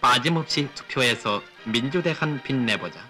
빠짐없이 투표해서 민주대 한 빛내보자.